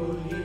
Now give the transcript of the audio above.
holy.